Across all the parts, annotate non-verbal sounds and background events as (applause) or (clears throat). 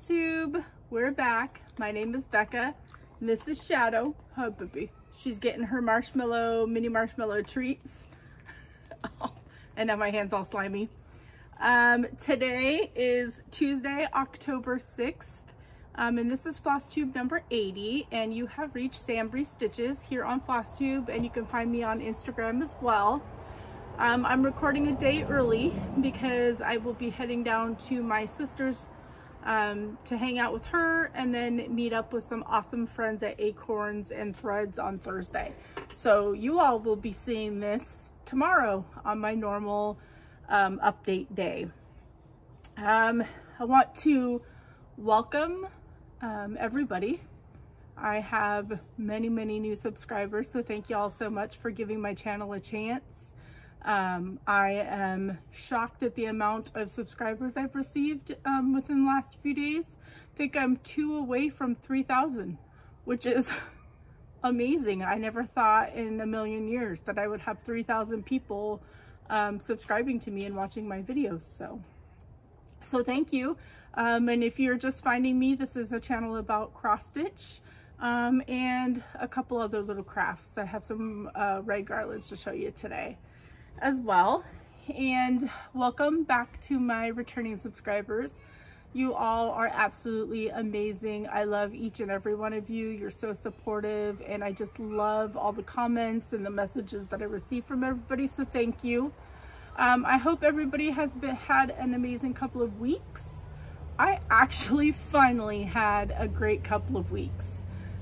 FlossTube. We're back. My name is Becca. And this is Shadow. Oh, baby. She's getting her marshmallow, mini marshmallow treats. (laughs) and now my hand's all slimy. Um, today is Tuesday, October 6th. Um, and this is FlossTube number 80. And you have reached SamBrie Stitches here on FlossTube. And you can find me on Instagram as well. Um, I'm recording a day early because I will be heading down to my sister's um, to hang out with her and then meet up with some awesome friends at Acorns and Threads on Thursday. So you all will be seeing this tomorrow on my normal um, update day. Um, I want to welcome um, everybody. I have many, many new subscribers, so thank you all so much for giving my channel a chance. Um, I am shocked at the amount of subscribers I've received um, within the last few days. I think I'm two away from 3,000, which is (laughs) amazing. I never thought in a million years that I would have 3,000 people um, subscribing to me and watching my videos. So, so thank you. Um, and if you're just finding me, this is a channel about cross stitch. Um, and a couple other little crafts. I have some uh, red garlands to show you today as well. And welcome back to my returning subscribers. You all are absolutely amazing. I love each and every one of you. You're so supportive and I just love all the comments and the messages that I receive from everybody. So thank you. Um, I hope everybody has been, had an amazing couple of weeks. I actually (laughs) finally had a great couple of weeks.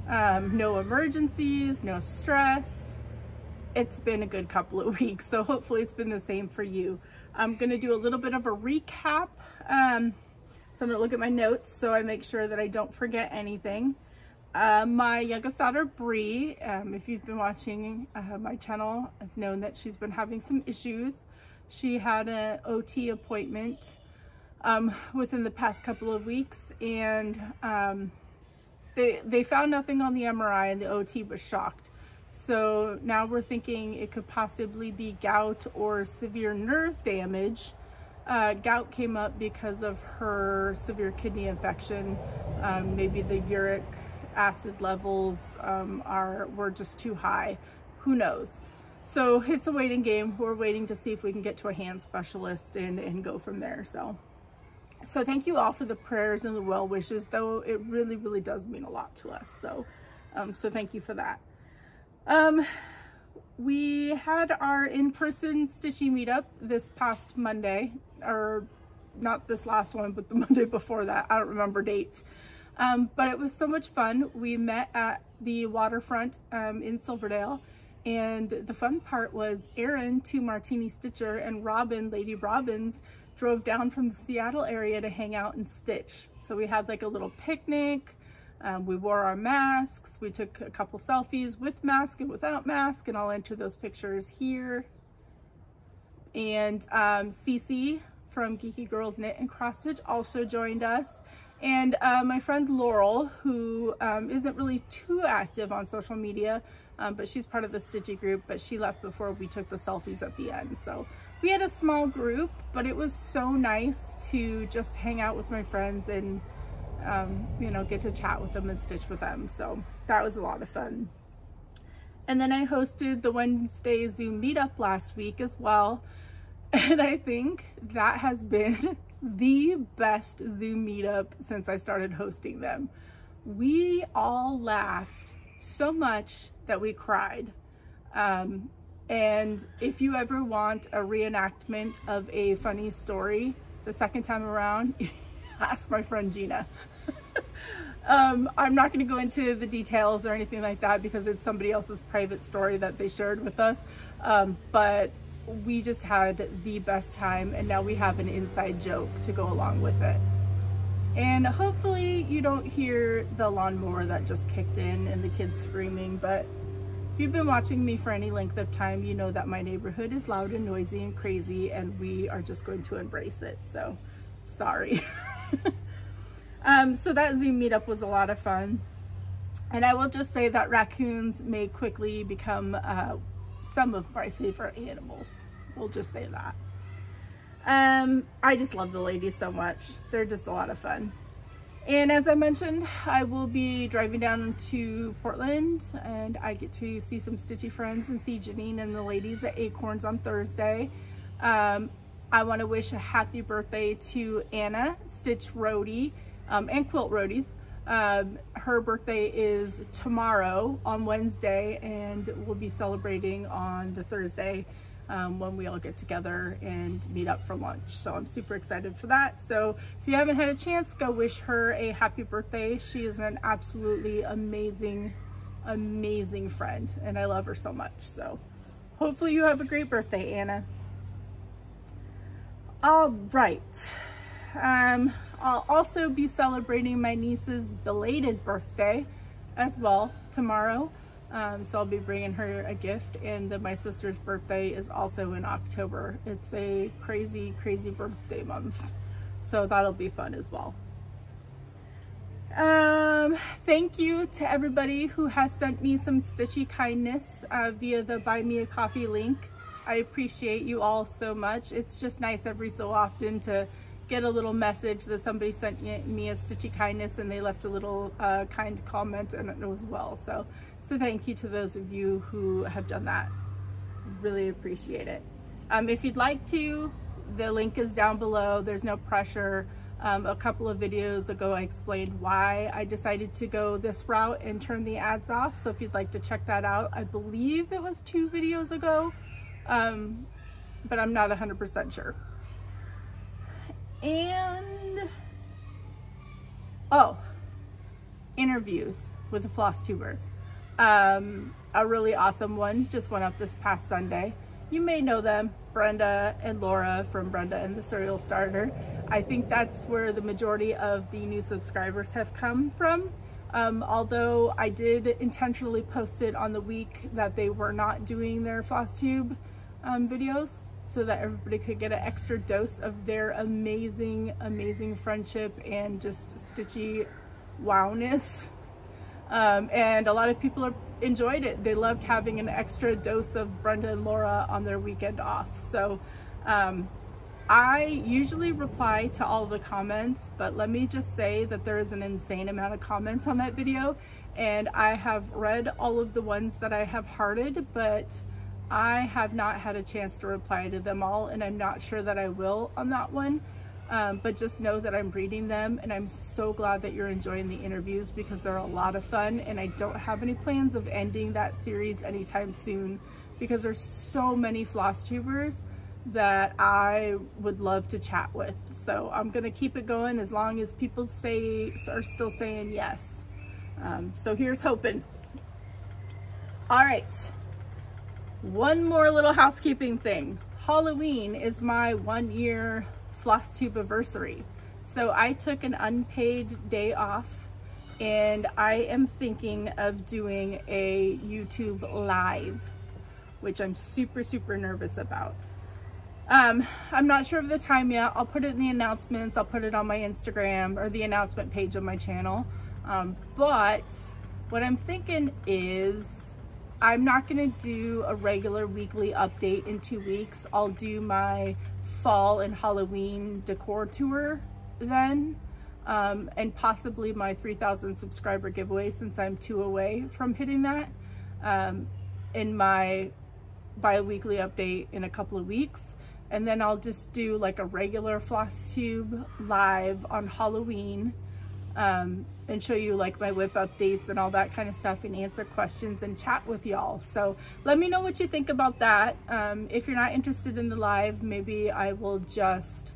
Um, no emergencies, no stress, it's been a good couple of (laughs) weeks, so hopefully it's been the same for you. I'm to do a little bit of a recap. Um, so I'm to look at my notes so I make sure that I don't forget anything. Uh, my youngest daughter, Bree, um, if you've been watching uh, my channel, has known that she's been having some issues. She had an OT appointment um, within the past couple of weeks and um, they, they found nothing on the MRI and the OT was shocked. So now we're thinking it could possibly be gout or severe nerve damage. Uh, gout came up because of her severe kidney infection. Um, maybe the uric acid levels um, are were just too high. Who knows? So it's a waiting game. We're waiting to see if we can get to a hand specialist and, and go from there. So, so thank you all for the prayers and the well wishes, though it really, really does mean a lot to us. So, um, so thank you for that. Um, we had our in-person stitching meetup this past Monday, or not this last one, but the (laughs) Monday before that. I don't remember dates. Um, but it was so much fun. We met at the waterfront um, in Silverdale. And the fun part was Erin, 2 Martini Stitcher, and Robin, Lady Robyns, drove down from the Seattle area to hang out and stitch. So we had like a little picnic. Um, we wore our masks. We took a couple selfies with mask and without mask, and I'll enter those pictures here. And um, Cece from Geeky Girls Knit and Cross Stitch also joined us. And uh, my friend Laurel, who um, not really too active on social media, um, but she's part of the Stitchy group, but she left before we took the selfies at the end. So we had a small group, but it was so nice to just hang out with my friends and um, you know, get to chat with them and stitch with them. So that was a lot of fun. And then I hosted the Wednesday Zoom meetup last week as well. (laughs) And I think that has been (laughs) the best Zoom meetup since I started hosting them. We all laughed so much that we cried. Um, and if you ever want a reenactment of a funny story the second time around, (laughs) ask my friend Gina. (laughs) um, I'm not going to go into the details or anything like that because it's somebody else's private story that they shared with us. Um, but we just had the best time and now we have an inside joke to go along with it. And hopefully you don't hear the lawnmower that just kicked in and the kids screaming, but if you've been watching me for any length of time, you know that my neighborhood is loud and noisy and crazy and we are just going to embrace it. So sorry. (laughs) um, so that Zoom meetup was a lot of fun. And I will just say that raccoons may quickly become uh, some of my favorite animals. We'll just say that. Um, I just love the ladies so much. They're just a lot of fun. And as I mentioned, I will be driving down to Portland and I get to see some Stitchy friends and see Janine and the ladies at Acorns on Thursday. Um, I want to wish a happy birthday to Anna Stitch Roadie um, and Quilt Roadies. Um, her birthday is tomorrow on Wednesday and we'll be celebrating on the Thursday um, when we all get together and meet up for lunch. So I'm super excited for that. So if you haven't had a chance, go wish her a happy birthday. She is an absolutely amazing, amazing friend and I love her so much. So hopefully you have a great birthday, Anna. All right. Um, I'll also be celebrating my niece's belated birthday as well tomorrow. Um, so I'll be bringing her a gift and then my sister's birthday is also in October. It's a crazy, crazy birthday month. So that'll be fun as well. Um, thank you to everybody who has sent me some stitchy kindness uh, via the Buy Me a Coffee link. I appreciate you all so much. It's just nice every so often to get a little message that somebody sent me a stitchy kindness and they left a little uh, kind comment and it was well. So so thank you to those of you who have done that. Really appreciate it. Um, if you'd like to, the link is down below. There's no pressure. Um, a couple of videos ago, I explained why I decided to go this route and turn the ads off. So if you'd like to check that out, I believe it was two videos ago, um, but I'm not 100% sure. And, oh, interviews with a floss tuber. Um, a really awesome one just went up this past Sunday. You may know them, Brenda and Laura from Brenda and the Serial Starter. I think that's where the majority of the new subscribers have come from. Um, although I did intentionally post it on the week that they were not doing their floss tube um, videos so that everybody could get an extra dose of their amazing, amazing friendship and just stitchy wowness. Um, and a lot of people are, enjoyed it. They loved having an extra dose of Brenda and Laura on their weekend off. So um, I usually reply to all the comments, but let me just say that there is an insane amount of comments on that video. And I have read all of the ones that I have hearted, but I have not had a chance to reply to them all, and I'm not sure that I will on that one. Um, but just know that I'm reading them and I'm so glad that you're enjoying the interviews because they're a lot of fun and I don't have any plans of ending that series anytime soon because there's so many floss tubers that I would love to chat with. So I'm gonna keep it going as long as people stay are still saying yes. Um, so here's hoping. All right, one more little housekeeping thing. Halloween is my one year floss tube anniversary. So I took an unpaid day off and I am thinking of doing a YouTube live, which I'm super, super nervous about. Um, I'm not sure of the time yet. I'll put it in the announcements. I'll put it on my Instagram or the announcement page of my channel. Um, but what I'm thinking is I'm not going to do a regular weekly update in two weeks. I'll do my fall and Halloween decor tour then um, and possibly my 3,000 subscriber giveaway since I'm two away from hitting that um, in my bi-weekly update in a couple of weeks. And then I'll just do like a regular floss tube live on Halloween um, and show you like my WIP updates and all that kind of stuff and answer questions and chat with y'all. So let me know what you think about that. Um, if you're not interested in the live, maybe I will just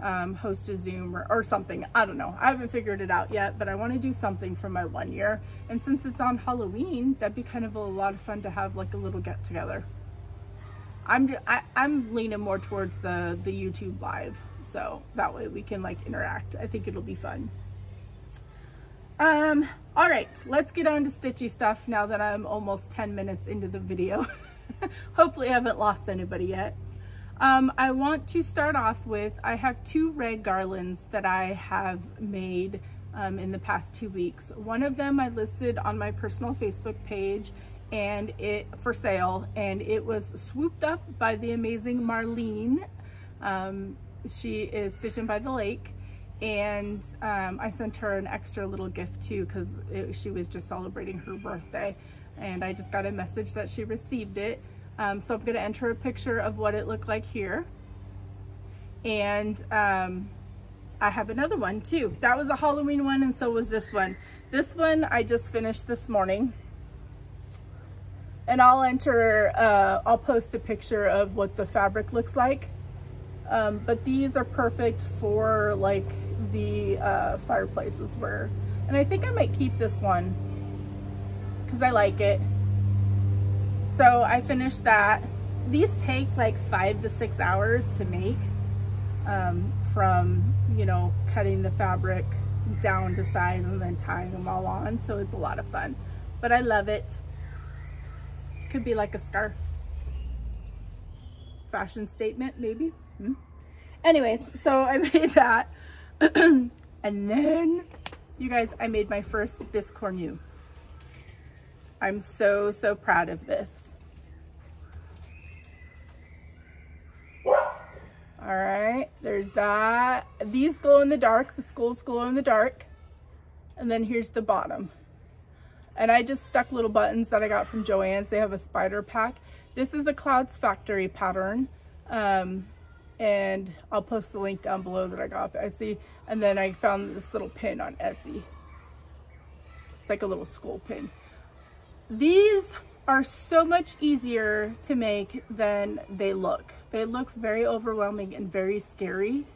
um, host a Zoom or, or something. I don't know. I haven't figured it out yet, but I want to do something for my one year. And since it's on Halloween, that'd be kind of a lot of fun to have like a little get together. I'm I, am i am leaning more towards the the YouTube live, so that way we can like interact. I think it'll be fun. Um, all right, let's get on to stitchy stuff now that I'm almost 10 minutes into the video. (laughs) Hopefully I haven't lost anybody yet. Um, I want to start off with, I have two red garlands that I have made um, in the past two weeks. One of them I listed on my personal Facebook page and it for sale and it was swooped up by the amazing Marlene. Um, she is Stitching by the Lake And um, I sent her an extra little gift too because she was just celebrating her birthday. And I just got a message that she received it. Um, so I'm gonna enter a picture of what it looked like here. And um, I have another one too. That was a Halloween one and so was this one. This one I just finished this morning. And I'll enter, uh, I'll post a picture of what the fabric looks like. Um, but these are perfect for like the uh, fireplaces were. and I think I might keep this one because I like it. So I finished that. These take like five to six hours to make um, from, you know, cutting the fabric down to size and then tying them all on. So it's a lot of fun, but I love it. Could be like a scarf. Fashion statement, maybe. Hmm? Anyways, so (laughs) I made that. (clears throat) and then, you guys, I made my first biscornu. I'm so, so proud of this. All right, there's that. These glow in the dark, the skulls glow in the dark. And then here's the bottom. And I just stuck little buttons that I got from Joann's. They have a spider pack. This is a Clouds Factory pattern. Um, and I'll post the link down below that I got off Etsy. And then I found this little pin on Etsy. It's like a little skull pin. These are so much easier to make than they look. They look very overwhelming and very scary.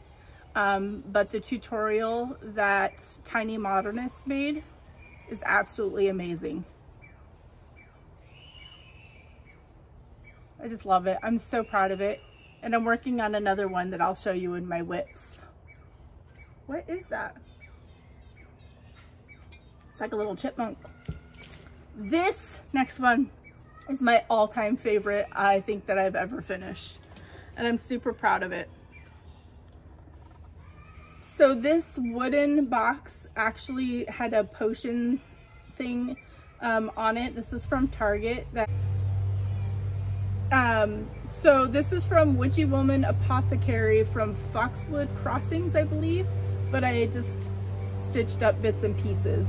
Um, but the tutorial that Tiny Modernist made is absolutely amazing. I just love it. I'm so proud of it. And I'm working on another one that I'll show you in my WIPs. What is that? It's like a little chipmunk. This next one is my all-time favorite I think that I've ever finished. And I'm super proud of it. So this wooden box actually had a potions thing um, on it. This is from Target. That um, so this is from Witchy Woman Apothecary from Foxwood Crossings, I believe. But I just stitched up bits and pieces.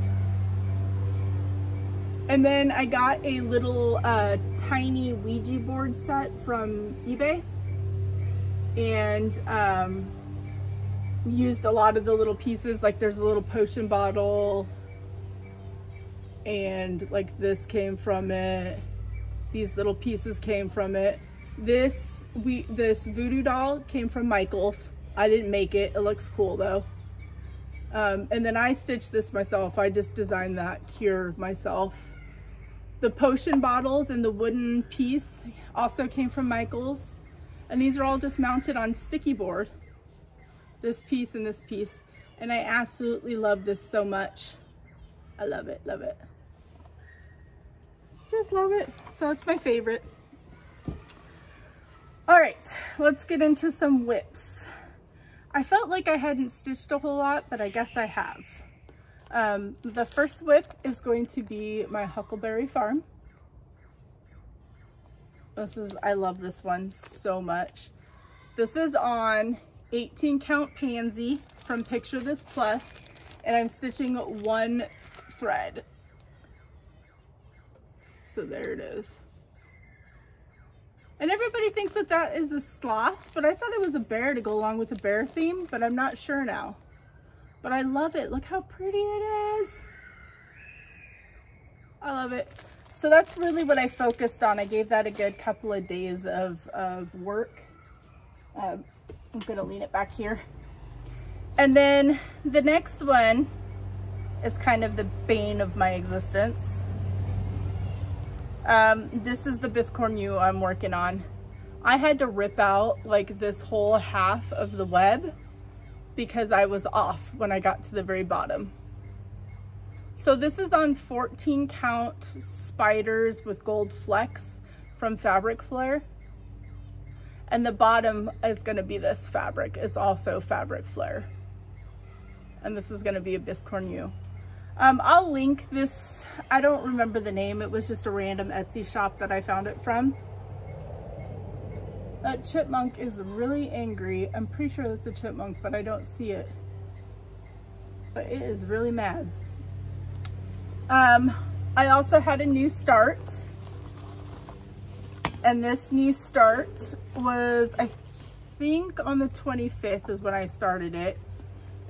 And then I got a little uh, tiny Ouija board set from eBay. And um, used a lot of the little pieces. Like there's a little potion bottle. And like this came from it. These little pieces came from it. This we this voodoo doll came from Michaels. I didn't make it. It looks cool though. Um, and then I stitched this myself. I just designed that cure myself. The potion bottles and the wooden piece also came from Michaels. And these are all just mounted on sticky board. This piece and this piece. And I absolutely love this so much. I love it, love it. Just love it. So it's my favorite. All right, let's get into some WIPs. I felt like I hadn't stitched a whole lot, but I guess I have. Um, the first WIP is going to be my Huckleberry Farm. This is, I love this one so much. This is on 18 count pansy from Picture This Plus, and I'm stitching one thread. So there it is. And everybody thinks that that is a sloth, but I thought it was a bear to go along with the bear theme, but I'm not sure now. But I love it. Look how pretty it is. I love it. So that's really what I focused on. I gave that a good couple of days of, of work. Um, I'm gonna lean it back here. And then the next one is kind of the bane of my existence. Um, this is the Biscornu I'm working on. I had to rip out like this whole half of the web because I was off when I got to the very bottom. So this is on 14 count spiders with gold flecks from Fabric Flair. And the bottom is gonna be this fabric. It's also Fabric Flair. And this is gonna be a Biscornu. Um, I'll link this, I don't remember the name. It was just a random Etsy shop that I found it from. That chipmunk is really angry. I'm pretty sure that's a chipmunk, but I don't see it. but it is really mad. Um, I also had a new start. And this new start was, I think on the 25th is when I started it.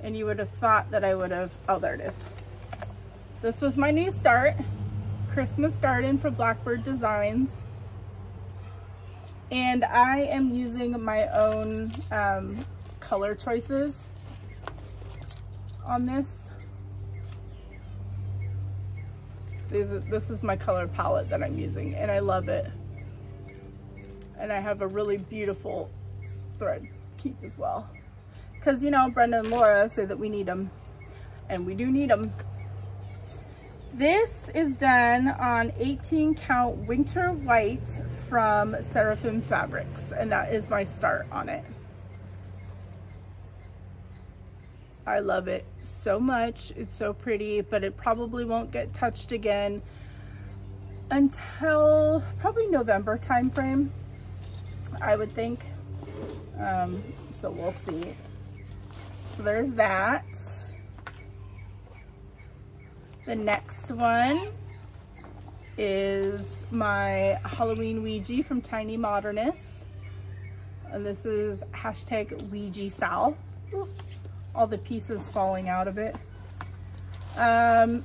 And you would have thought that I would have, oh, there it is. This was my new start. Christmas Garden for Blackbird Designs. And I am using my own um, color choices on this. this is my color palette that I'm using and I love it. And I have a really beautiful thread keep as well. Because, you know, Brenda and Laura say that we need them. And we do need them. This is done on 18 count winter white from Seraphim Fabrics. And that is my start on it. I love it so much. It's so pretty, but it probably won't get touched again until probably November time frame, I would think. Um, so we'll see. So there's that. The next one is my Halloween Ouija from Tiny Modernist. And this is hashtag Ouija Sal all the pieces falling out of it. Um,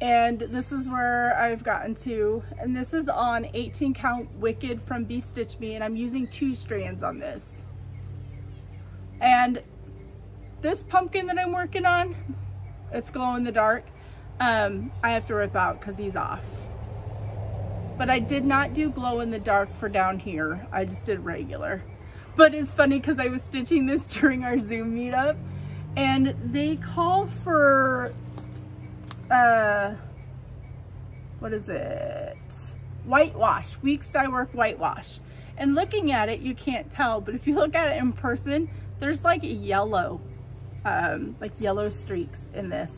and this is where I've gotten to, and this is on 18 count Wicked from BeStitchMe, and I'm using two strands on this. And this pumpkin that I'm working on, it's glow in the dark, um, I have to rip out because he's off. But I did not do glow in the dark for down here. I just did regular. But it's funny because I was stitching this (laughs) during our Zoom meetup and they call for, uh, what is it? Whitewash, Weeks Dye Work Whitewash. And looking at it, you can't tell, but if you look at it in person, there's like a yellow, um, like yellow streaks in this.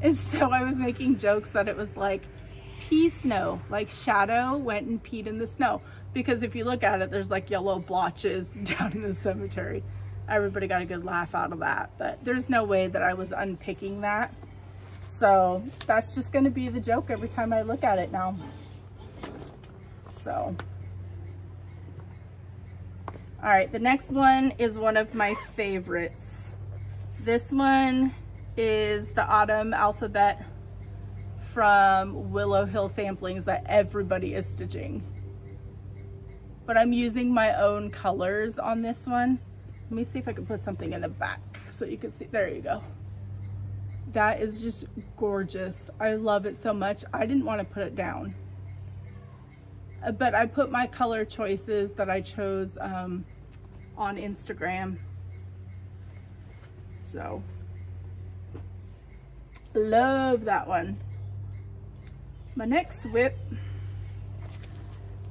And so I was making jokes that it was like pea snow, like shadow went and peed in the snow because if you look at it, there's like yellow blotches (laughs) down in the cemetery. Everybody got a good laugh out of that, but there's no way that I was unpicking that. So that's just gonna be the joke every time I look at it now. So, all right, the next one is one of my favorites. This one is the Autumn Alphabet from Willow Hill Samplings that everybody is stitching but I'm using my own colors on this one. Let me see if I can put something in the back so you can see. There you go. That is just gorgeous. I love it so much. I didn't want to put it down. Uh, but I put my color choices that I chose um, on Instagram. So, love that one. My next WIP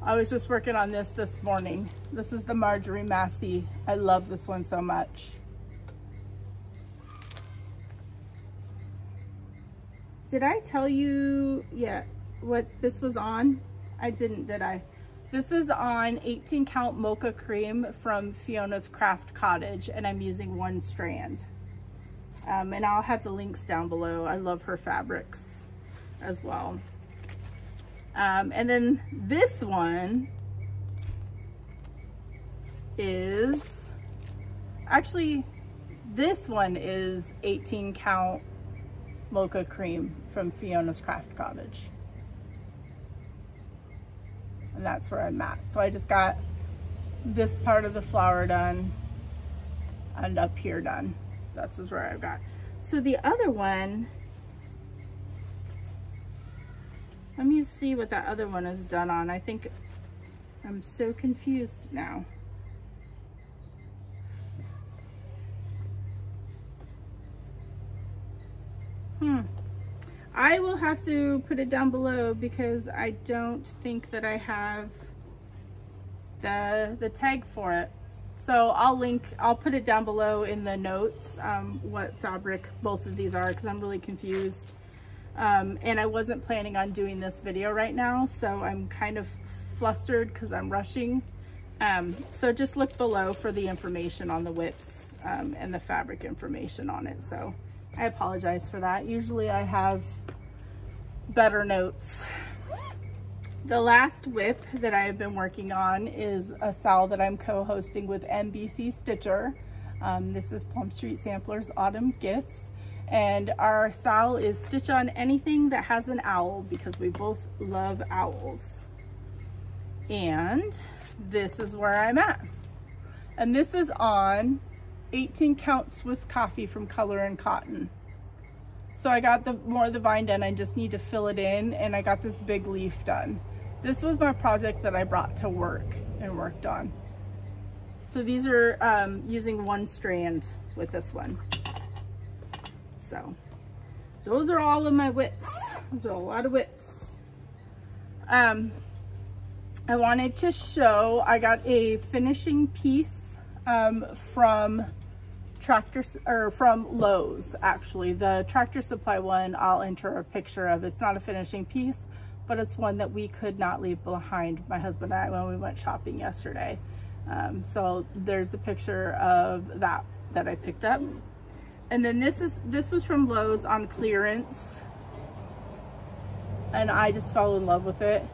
I was just working on this this morning. This is the Marjorie Massey. I love this one so much. Did I tell you yet what this was on? I didn't, did I? This is on 18 count mocha cream from Fiona's Craft Cottage and I'm using one strand. Um, and I'll have the links down below. I love her fabrics as well. Um, and then this one is, actually, this one is 18 count mocha cream from Fiona's Craft Cottage. And that's where I'm at. So I just got this part of the flower done and up here done. That's where I've got. So the other one Let me see what that other one is done on. I think I'm so confused now. Hmm. I will have to put it down below because I don't think that I have the, the tag for it. So I'll link, I'll put it down below in the notes, um, what fabric both of these are because I'm really confused. Um, and I wasn't planning on doing this video right now, so I'm kind of flustered because I'm rushing. Um, so just look below for the information on the widths um, and the fabric information on it. So I apologize for that. Usually I have better notes. The last WIP that I've been working on is a SAL that I'm co-hosting with MBC Stitcher. Um, this is Plum Street Samplers Autumn Gifts. And our SAL is Stitch on Anything that has an owl because we both love owls. And this is where I'm at. And this is on 18 count Swiss coffee from Color and Cotton. So I got the more of the vine done. I just need to fill it in and I got this big leaf done. This was my project that I brought to work and worked on. So these are um, using one strand with this one. So those are all of my WIPs. Those are a lot of WIPs. Um, I wanted to show, I got a finishing piece um, from Tractor, or from Lowe's actually. The Tractor Supply one, I'll enter a picture of. It's not a finishing piece, but it's one that we could not leave behind, my husband and I, when we went shopping yesterday. Um, so there's a picture of that that I picked up. And then this is this was from Lowe's on clearance. And I just fell in love with it.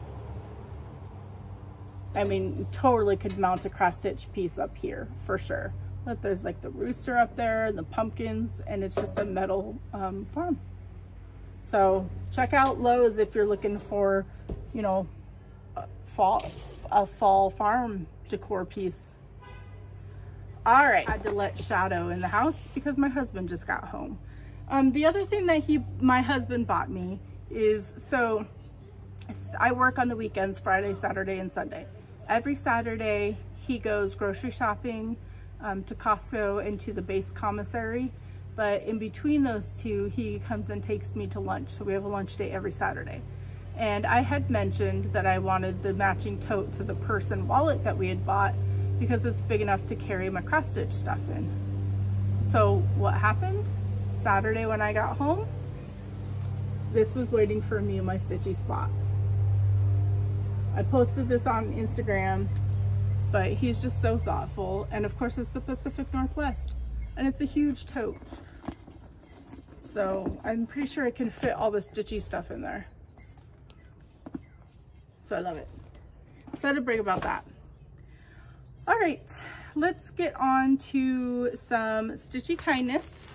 I mean, totally could mount a cross stitch piece up here for sure. But there's like the rooster up there and the pumpkins and it's just a metal um, farm. So check out Lowe's if you're looking for, you know, a fall, a fall farm decor piece. All right, I had to let Shadow in the house because my husband just got home. Um, the other thing that he, my husband bought me is, so I work on the weekends, Friday, Saturday, and Sunday. Every Saturday, he goes grocery shopping um, to Costco and to the base commissary. But in between those two, he comes and takes me to lunch. So we have a lunch date every Saturday. And I had mentioned that I wanted the matching tote to the purse and wallet that we had bought because it's big enough to carry my cross stitch stuff in. So what happened? Saturday when I got home, this was waiting for me in my stitchy spot. I posted this on Instagram, but he's just so thoughtful. And of course it's the Pacific Northwest and it's a huge tote. So I'm pretty sure it can fit all the stitchy stuff in there. So I love it. Excited to bring about that. All right, let's get on to some Stitchy Kindness.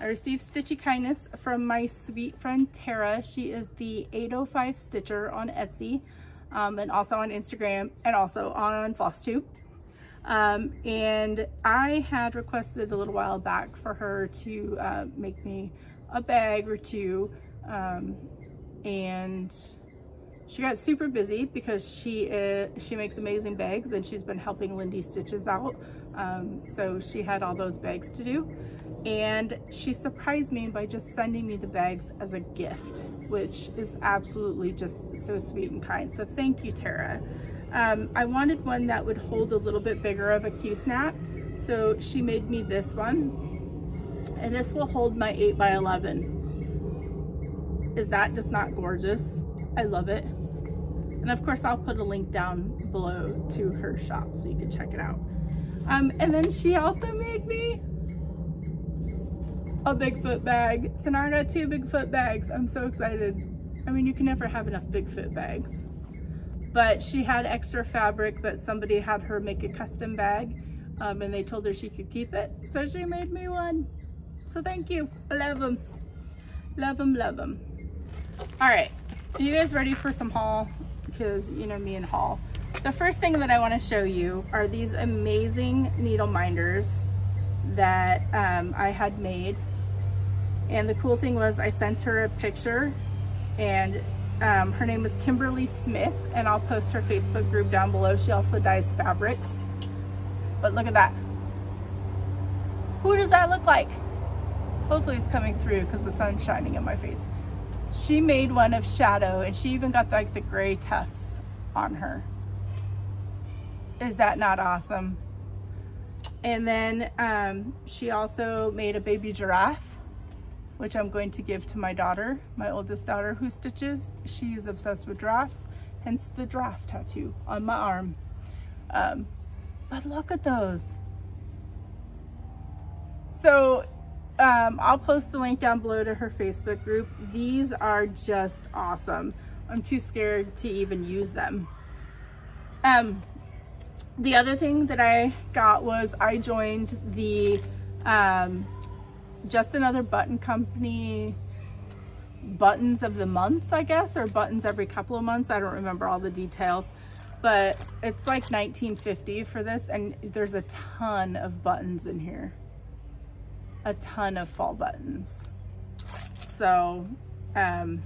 I received Stitchy Kindness from my sweet friend Tara. She is the 805 Stitcher on Etsy um, and also on Instagram and also on FlossTube. Um, and I had requested a little while back for her to uh, make me a bag or two um, and she got super busy because she is, she makes amazing bags and she's been helping Lindy Stitches out. Um, so she had all those bags to do. And she surprised me by just sending me the bags as a gift, which is absolutely just so sweet and kind. So thank you, Tara. Um, I wanted one that would hold a little bit bigger of a Q-snap. So she made me this one. And this will hold my 8 by 11 Is that just not gorgeous? I love it. And of course, I'll put a link down below to her shop so you can check it out. Um, and then she also made me a Bigfoot bag. So now I got two Bigfoot bags. I'm so excited. I mean, you can never have enough Bigfoot bags. But she had extra fabric that somebody had her make a custom bag um, and they told her she could keep it. So she made me one. So thank you. I love them. Love them, love them. All right. Are you guys ready for some haul? because you know me and haul. The first thing that I want to show you are these amazing needle minders that um, I had made. And the cool thing was I sent her a picture and um, her name is Kimberly Smith and I'll post her Facebook group down below. She also dyes fabrics. But look at that. Who does that look like? Hopefully it's coming through because the sun's shining in my face she made one of shadow and she even got like the gray tufts on her. Is that not awesome? And then um, she also made a baby giraffe, which I'm going to give to my daughter, my oldest daughter who stitches. She is obsessed with drafts, hence the draft tattoo on my arm. Um, but look at those. So um, I'll post the link down below to her Facebook group. These are just awesome. I'm too scared to even use them. Um, the other thing that I got was I joined the um, Just Another Button Company buttons of the month, I guess, or buttons every couple of months. I don't remember all the details, but it's like 1950 for this, and there's a ton of buttons in here. A ton of fall buttons. So, um,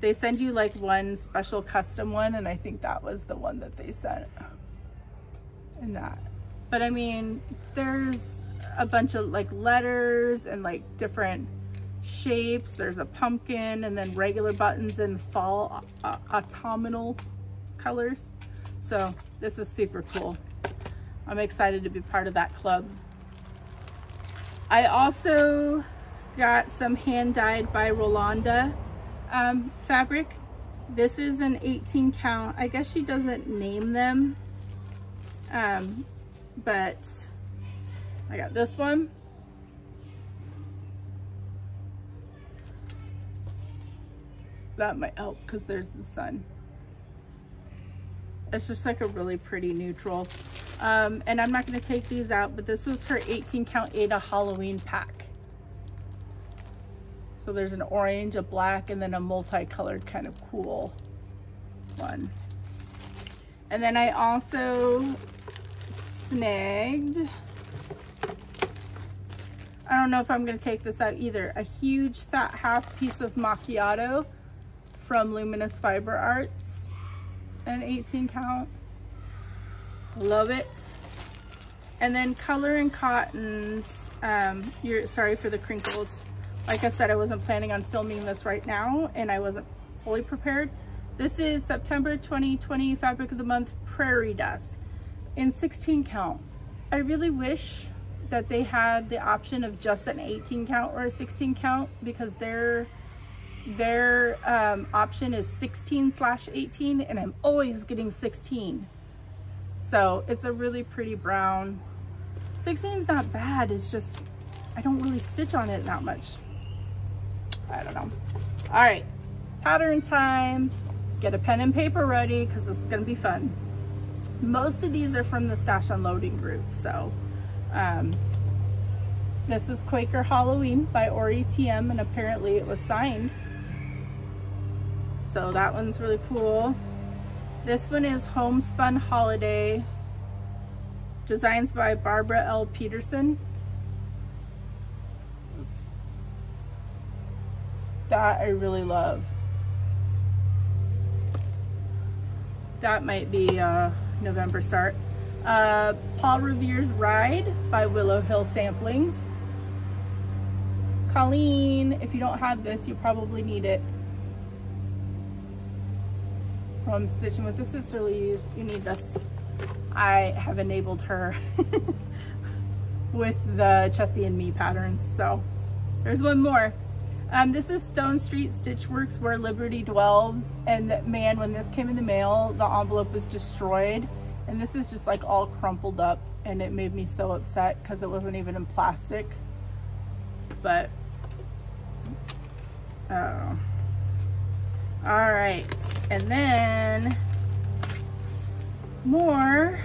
they send you like one special custom one, and I think that was the one that they sent in that. But I mean, there's a bunch of like letters and like different shapes. There's a pumpkin and then regular buttons in fall uh, autumnal colors. So this is super cool. I'm excited to be part of that club. I also got some hand dyed by Rolanda um, fabric. This is an 18 count. I guess she doesn't name them, um, but I got this one. that might help because there's the sun. It's just like a really pretty neutral. Um, and I'm not going to take these out, but this was her 18 count Aida Halloween pack. So there's an orange, a black, and then a multicolored kind of cool one. And then I also snagged, I don't know if I'm going to take this out either, a huge fat half piece of macchiato from Luminous Fiber Arts, an 18 count. Love it. And then Color and Cottons, um, you're sorry for the crinkles. Like I said, I wasn't planning on filming this right now and I wasn't fully prepared. This is September 2020 Fabric of the Month Prairie Dusk in 16 count. I really wish that they had the option of just an 18 count or a 16 count because they're their um, option is 16 slash 18 and I'm always getting 16. So it's a really pretty brown. 16 is not bad. It's just, I don't really stitch on it that much. I don't know. All right, pattern time. Get a pen and paper ready because it's gonna be fun. Most of these are from the Stash Unloading group. So um, this is Quaker Halloween by Ori TM and apparently it was signed so that one's really cool. This one is Homespun Holiday. Designs by Barbara L. Peterson. Oops. That I really love. That might be a November start. Uh, Paul Revere's Ride by Willow Hill Samplings. Colleen, if you don't have this, you probably need it from Stitching with the Sisterlies, you need this. I have enabled her (laughs) with the Chessie and Me patterns. So there's one more. Um, this is Stone Street Stitchworks where Liberty dwells. And man, when this came in the mail, the envelope was destroyed. And this is just like all crumpled up and it made me so upset because it wasn't even in plastic. But, oh. All right, and then more,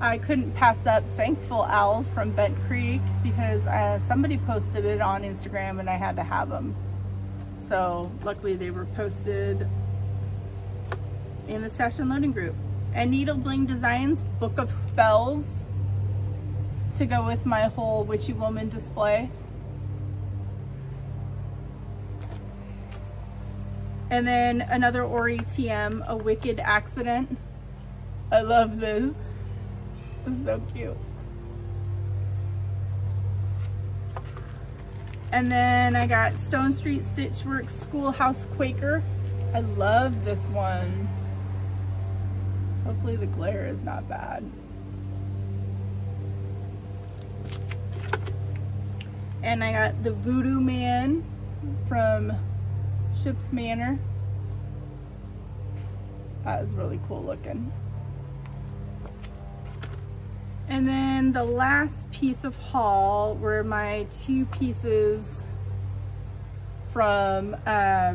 I couldn't pass up Thankful Owls from Bent Creek because uh, somebody posted it on Instagram and I had to have them. So luckily they were posted in the Stash Unloading group. And Needle Bling Designs Book of Spells to go with my whole Witchy Woman display. And then another Ori TM, A Wicked Accident. I love this. It's so cute. And then I got Stone Street Stitchworks Schoolhouse Quaker. I love this one. Hopefully the glare is not bad. And I got the Voodoo Man from Ship's Manor. That is really cool looking. And then the last piece of haul were my two pieces from uh,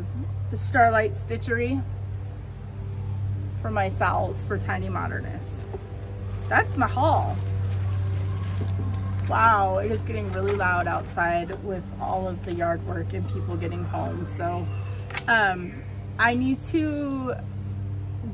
the Starlight Stitchery for my SALs for Tiny Modernist. So that's my haul. Wow, it is getting really loud outside with all of the yard work and people getting home. So um, I need to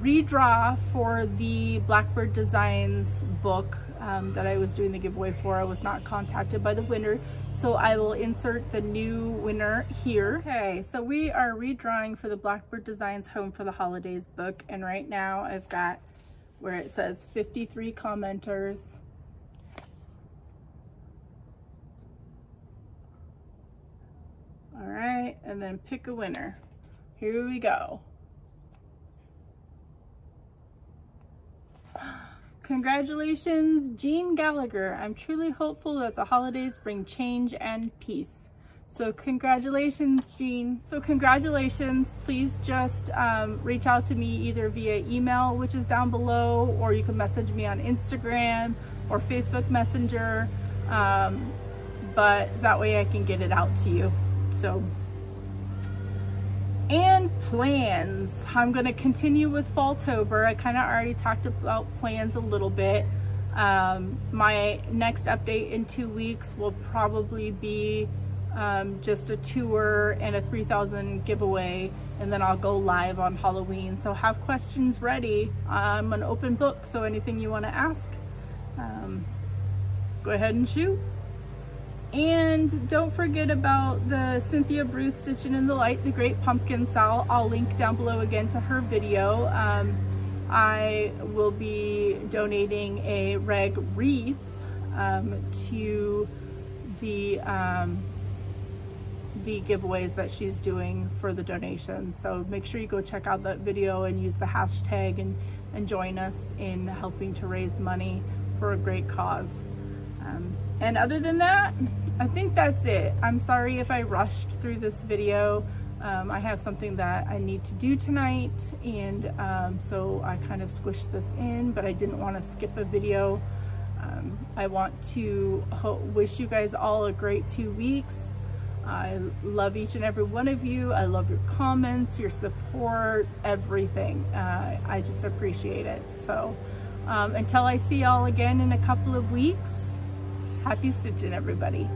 redraw for the Blackbird Designs book um, that I was doing the giveaway for. I was not contacted by the winner, so I will insert the new winner here. Okay, so we are redrawing for the Blackbird Designs Home for the Holidays book, and right now I've got where it says 53 commenters. All right, and then pick a winner. Here we go. Congratulations, Jean Gallagher. I'm truly hopeful that the holidays bring change and peace. So congratulations, Jean. So congratulations. Please just um, reach out to me either via email, which is down below, or you can message me on Instagram or Facebook Messenger. Um, but that way I can get it out to you. So and plans. I'm going to continue with Falltober. I kind of already talked about plans a little bit. Um, my next update in two weeks will probably be um, just a tour and a 3000 giveaway and then I'll go live on Halloween. So have questions ready. I'm an open book, so anything you want to ask, um, go ahead and shoot. And don't forget about the Cynthia Brew's Stitching in the Light, the Great Pumpkin SAL. I'll link down below again to her video. Um, I will be donating a reg wreath um, to the um, the giveaways that she's doing for the donations. So make sure you go check out that video and use the hashtag and, and join us in helping to raise money for a great cause. Um, and other than that, I think that's it. I'm sorry if I rushed through this video. Um, I have something that I need to do tonight and um, so I kind of squished this in but I didn't want to skip a video. Um, I want to wish you guys all a great two weeks. I love each and every one of you. I love your comments, your support, everything. Uh, I just appreciate it. So um, until I see y'all again in a couple of weeks, Happy stitching, everybody.